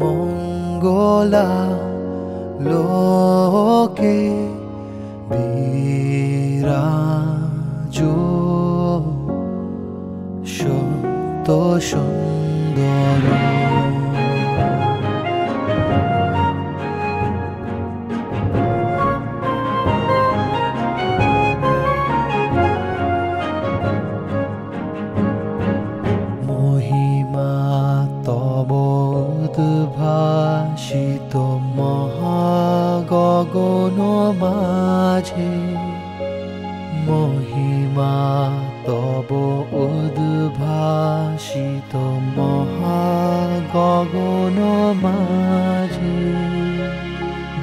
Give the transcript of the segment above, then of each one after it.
মঙ্গলা লোকে বিরাজ সত্য সুন্দর। উদ্ভাসিত মহাগগন মাঝে মহিমা তব উদ্ভাসিত মহাগগন মাঝে।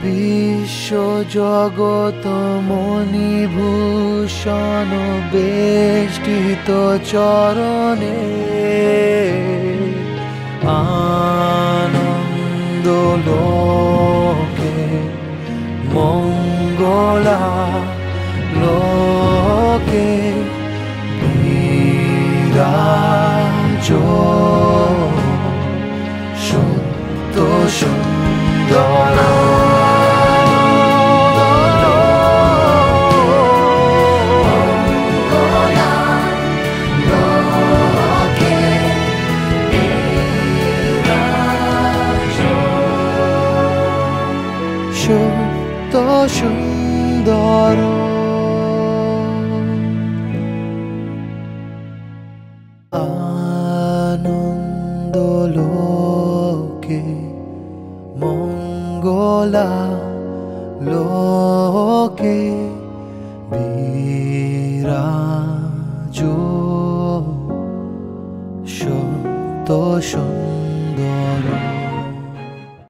বিশ্ব জগত মণিভূষণ বেষ্টিত চরণে লোকে বিরাজ সত্য সুন্দর। সত্য সুন্দর। আনন্দ লোকে মঙ্গলা লোকে বিরাজ সত্য সুন্দর